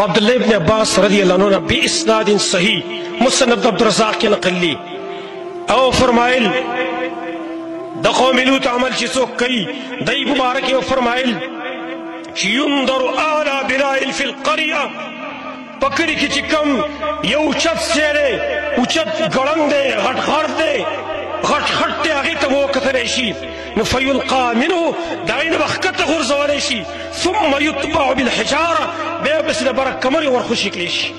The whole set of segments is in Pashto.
عبد الله ابن عباس رضی الله عنه به اسناد صحیح مسند عبد الرزاق کې نقل لي او فرمایل د قوم لوط عمل چې څوک کوي دای مبارک یو فرمایل چې ينظر اعلى بناء في القريه پکړی کې چې کم یو چت سره اوچت ګړنګ دی غټ غړ دی غټ خټ دی هغه ته وکتل شي نو فیلقا منه د عین وخت غورځول شي ثم یتبع بالحجاره بیا بس د برک کمر ورخوشي کړی شي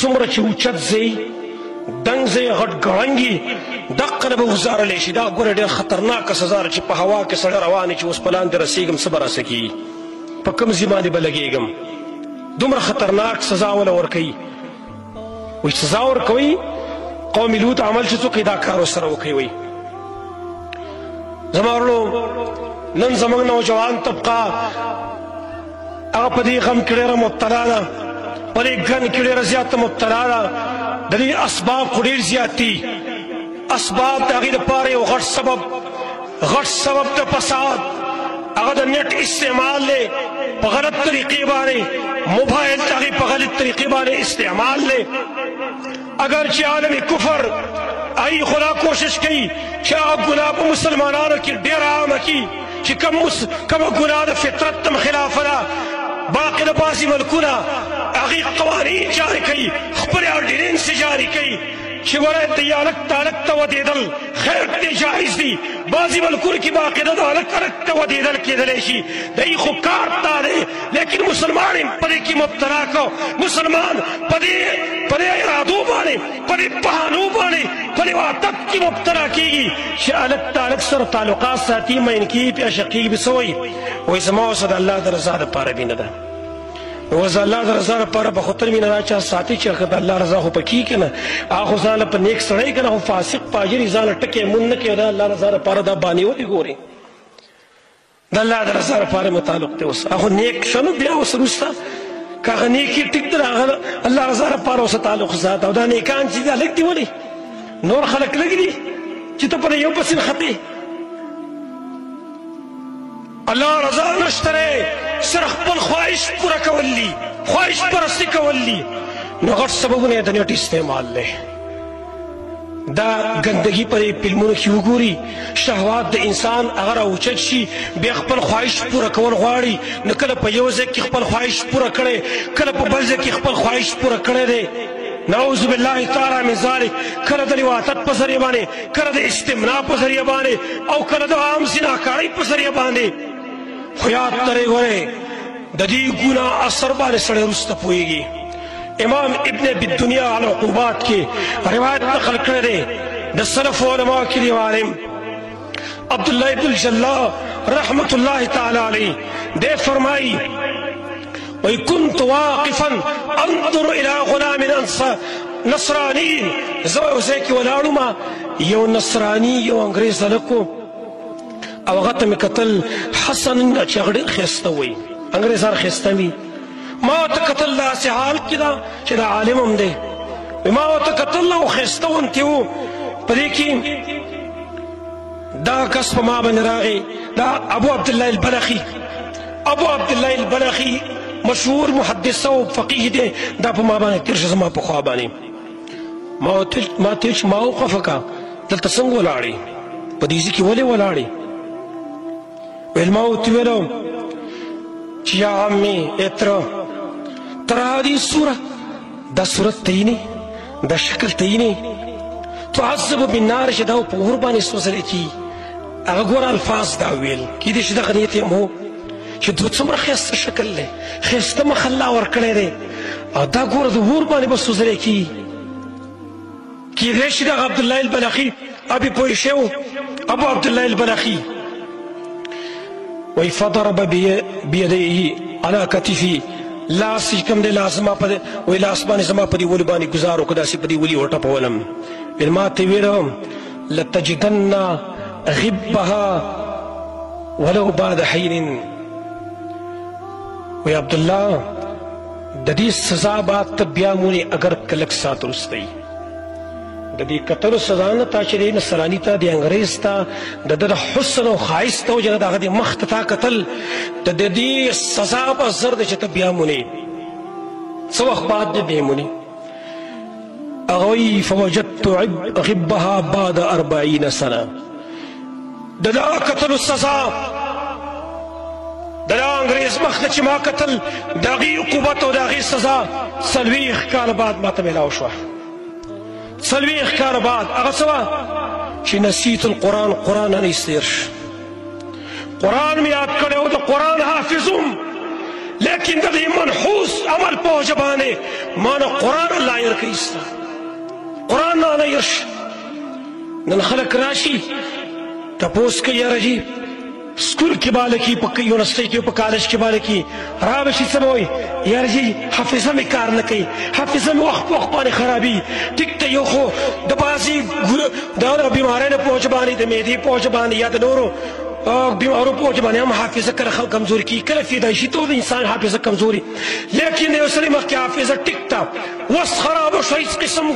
څومره چې اوچت ځای دنګ ځای غټ ګړنګي دقه نه به وزارلی شي دا ګوره ډېر خطرناکه سزا چې په هوا کې سړی روان چې اوس په لاندې رسېږم څه به راسه کېږي په کوم ځای باندې به لګېږم دومره خطرناک سزا وله ورکوي وي سزا ورکوي قوم لوط عمل چې څوک دا کار سره وکوي وي زمارلو نن زمنګ نوجوان طبقه هغه په دې غم کې ډېره مبتلا ده په دې ګن کې ډېره زیاته مبتلا ده د دې اسباب خو ډېر زیات دي اسباب د هغې لپاره یو غټ سبب غټ سبب د فساد هغه د نت استعمال دی په غلط طریقې باندې موبایل ته په غلط طریقې باندې استعمال دی اگر چې عالم کفر ای خدا کوشش کوي چې هغه ګناه په مسلمانانو کې ډېر عام کی چې کوم کوم ګناه د فطرت تم خلاف ده باقی د پاسي ملکونه هغه قوانين جاری کوي خپل اورډیننس جاری کوي چې وړه د یالک تالک ته ودېدل خیر دې جایز دي بعضې ملکونو کې باقاعده د هلک هلک ته ودېدل کېدلی شي د یې خو کار دا دی لیکن مسلمان یې په دې کې مبتلا کو مسلمان په دې په دې ارادو باندې په دې بهانو باندې په دې عادت کې مبتلا کېږي چې هلک د هلک سره تعلقات ساتي مین کېږي پې عشقېږي پې څه وایي وایي زما اوس د الله د رضا دپاره مینه ده نو زه الله د رضا لپاره په خطر مینه دا چا ساتي چې د الله رضا خو پکې کنه اخو ځان په نیک سړی کنه خو فاسق پاجر ځان ټکه مون نه کې دا الله رضا لپاره دا باندې ولي ګوري د الله د رضا لپاره متعلق دی اوس اخو نیک شنو بیا اوس رستا کاغه نیکی ټیک در هغه الله رضا لپاره اوس تعلق ذات او دا نیکان چې دا لګ دی ولي نور خلق لګ دی چې ته پر یو پسین خطه الله رضا نشته دی سره خپل خواهش پوره کول دي خواهش پرستی کول دي نو غټ سببونه یې د نېټ استعمال دی دا ګندګي په فلمونو کې وګوري شهوات د انسان هغه راوچت شي بیا خپل خواهش پوره کول غواړي نو کله په یو ځای کې خپل خواهش پوره کړي کله په بل ځای کې خپل خواهش پوره کړی دی نعوذ بالله تعالی من ذلک کله د لواطت په ذریعه باندې کله د استمناء په ذریعه باندې او کله د عام زناکارۍ په ذریعه باندې خو یاد ترې ګورې د دې ګناه اثر باندې سړی وروسته پوهېږي امام ابن ابي الدنيا على عقوبات کې روایت نقل کړی دی د سلف علماء کې دی عالم عبد الله ابن الجلا رحمت الله تعالی علیه دې فرمایي وی كنت واقفا انظر الى غلام انصار نصرانی زه یو ځای کې ولاړم یو نصرانی یو انګریز هلک و او هغه ته مې کتل حسن چې هغه ډېر ښایسته وایي انګریز هر ښایسته وي ما ورته کتل داسې حال کې ده چې دا عالم هم دی ما ورته کتل او ښایسته غوندې و په دې کې دغه کس په ما باندې راغی دا ابو عبد الله البلخي ابو عبد الله البلخي مشهور محدث او فقيه دی دا په ما باندې تیر شزما په خوا باندې ما تل ما تل ما وقفکا دلته څنګه ولاړی په دې ځکه ولې ولاړی ویل ما وتویلو چې یا عمي اتر تر هذه السوره دا سورت ته نه د شکل تعینې تعذب بالنار چې دا په اور باندې سوځلی کي هغه ګوره الفاظ دا ویل کیدای شي دغه نیت یې هم و چې دوی څومره ښایسته شکل دی ښایسته مخ الله ورکړی دی او دا ګوره د اور باندې به سوځلی کي کیدای شي دغه عبدالله البلخي ابي پوه شو ابو عبد الله البلخي وای فضرب بيديه على كتفي لاس کوم دی لاس ما په وای لاس باندې زما په دې ولي باندې گزارو کدا سي په دې ولي وټه پولم بل ما ته ویرم لتجدن غبها ولو بعد حين وی عبد الله د دې سزا بعد ته بیا مونږ اگر کلک ساترستي د دې کتلو سزا نه تا چې دی نصراني ته د انګریز ته د ده د حسن او ښایست ته وجه نه د هغه د مخ ته تا کتل د د دې سزا به زر دی چې ته بیا مونې څه وخت بعد دې دی مونې هغه وایي فوجدت غبها بعد اربعین سنه د دا کتلو سزا د دا انګریز مخ ته چې ما کتل د هغې عقوبت او د هغې سزا څلوېښت کاله بعد ما ته میلاو شوه څلوېښت کاله بعد هغه څه وه چې نسیت القرآن قرآن نه ایستیر شو قرآن مې یاد کړی او د قرآن حافظ وم لیکن د دې منحوس عمل په وجه باندې ما نه قرآن الله ایر کې ایسته قرآن نه ایر شو نن خلک راشي تپوس کوي یاره جي سکول کې باله کې په یونیورسيټي کې په کالج کې باله کې راوي شي څه وای یار جی حافظه مې کار نه کوي حافظه مې وخت وخت باندې خرابي ټیک ته یو خو د باسي دا بیمارۍ نه پوهچ باندې د معدې پوهچ باندې یا د نورو بیمارو په وجه باندې هم حافظه کله خلک کمزوري کیږي کله فدا شي ته د انسان حافظه کمزوري لیکن یو سړي مخکې حافظه ټیک ته وس خراب او شي قسم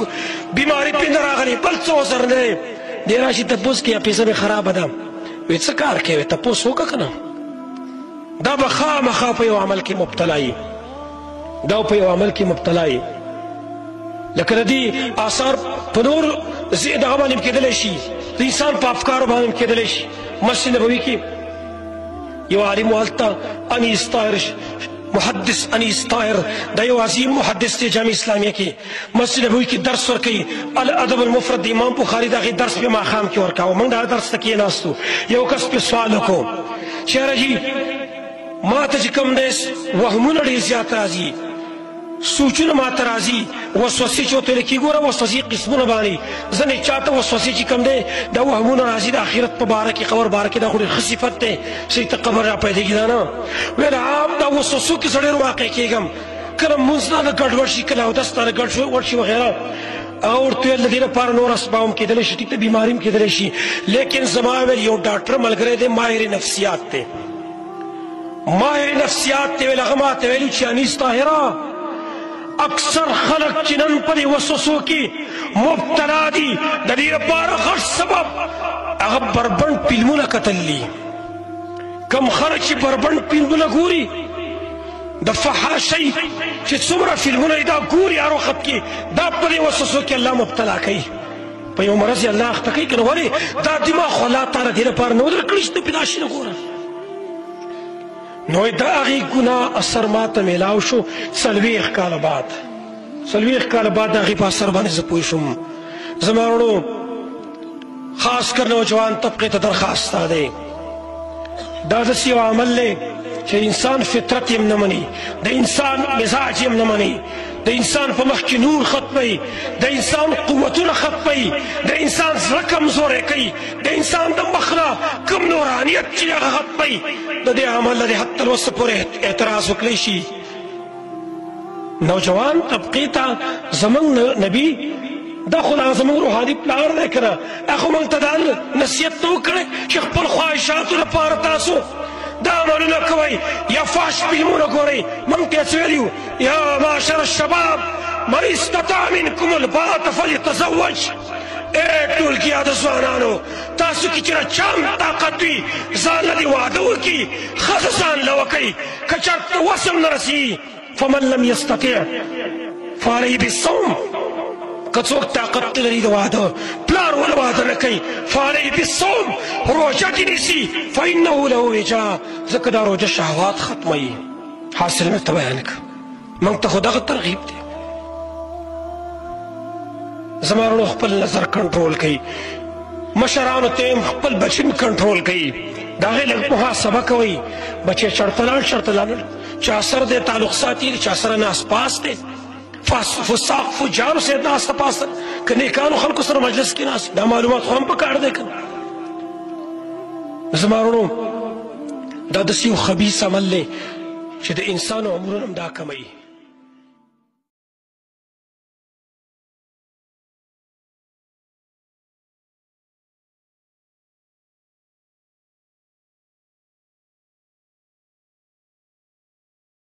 بیماری پې نه راغلي بل څه وسر نه دی راشي تپوس کې حافظه مې خرابه ده وی څه کار کوي تپوس وکړه کنه دا به خامخا په یو عمل کې مبتلا یي دا په یو عمل کې مبتلا یي لکه د دې آثار په نور دغه باندې هم کېدلی شي د انسان په افکارو باندې هم کېدلی شي مسجد نبوي کې یو عالم هلته انیس طاهر محدث انیس طاهر دا یو عظیم محدث دی جامع اسلامیه کې مسجد نبوي کې درس ورکوي الادب المفرد د امام بخاري دغه درس په ماښام کې ورکاوه موږ دا درس ته کېناستو یو کس په سوال وکړو چې یاره جي ما ته چې کوم دی وهمونه ډېر زیات راځي سوچونه ما ته راځي وسوسې چې ورته لیکي ګوره وسوسې قسمونه باندې ځینې چا ته وسوسې چې کوم دی دا وهمونه راځي د آخرت په باره کې قبر باره کې دا خو ډېر ښه صفت دی چې ته قبر را پیدا کېږي دا نه ویل عام دا وسوسو کې زه ډېر واقع کېږم کله مونږ نه ګډوډ شي کله اودس نه ګډوډ شي وغیره هغه ورته ویل د دې لپاره نور اسباب هم کېدلی شي ټیک د بیماري هم کېدلی شي لیکن زما ویل یو ډاکټر ملګری دی ماهر نفسیات دی ماهر نفسیات دی ویل هغه ماته ویلي چې انیس طاهره اکثر خلک چې نن په دې وسوسو کې مبتلا دي د دې لپاره غټ سبب هغه بربنډ فلمونه کتل دي کم خلک چې بربنډ فلمونه ګوري د فحاشۍ چې څومره فلمونه یې دا ګوري هر وخت کې دا په دې وسوسو کې الله مبتلا کوي په یو مرض یې الله اخته کوي که نه ولې دا دماغ خو الله تعالی دې لپاره نه ودرکړي چې ته پې دا شي نه ګوره نو د هغې ګناه اثر ما ته میلاو شو څلوېښت کاله بعد څلوېښت کاله بعد د هغې په اثر باندې زه پوه شوم زما وروڼو خاص کر نوجوان طبقه ته درخواست دا دی دا داسې یو عمل دی چې انسان فطرت یې نه مني د انسان مزاج یې نه مني د انسان په مخ کې نور ختمي د انسان قوتونه ختمي د انسان زړه کمزوری کوي د انسان د مخ نه کوم نورانیت چې هغه ختمي د دې عمل لري حتی اوس پورې اعتراض وکړي شي نوجوان طبقه ته زمنګ نبی دا خو دا زموږ روحاني پلار دی که نه هغه موږ ته دا نصیحت نه وکړی چې خپل خواهشاتو لپاره تاسو دا عملونه کوئ یا فاش فلمونه ګورئ موږ ته یې څه ویلي وو یا معاشر الشباب من استطاع منکم الباءة فلیتزوج اے ټولګیا د ځوانانو تاسو کې چې چم طاقت وي ځان له دې واده وکړي ښځه ځان له وکړي که چرته وسم نه رسي فمن لم يستطع فعليه بالصوم که څوک طاقت لري د واده پلار ول واده نه کوي فعليه بالصوم روژه دې نیسي فانه له وجا ځکه دا روژه شهوات ختموي حاصل مې ته بیان کړ موږ ته خو دغه ترغیب دی زما ورونو خپل نظر کنټرول کړئ مشرانو ته هم خپل بچي کنټرول کړئ د هغې لږ محاسبه کوئ بچی چړته لاړ چړته لاړ چا سره دی تعلق ساتي چا سره ناست پاس دی فساق فجارو سره ناسته پاسته که نیکانو خلکو سره مجلس کې ناست دا معلومات خو هم په کار دی که زما ورونو دا داسې یو خبیث عمل دی چې د انسان عمرونه هم دا کموي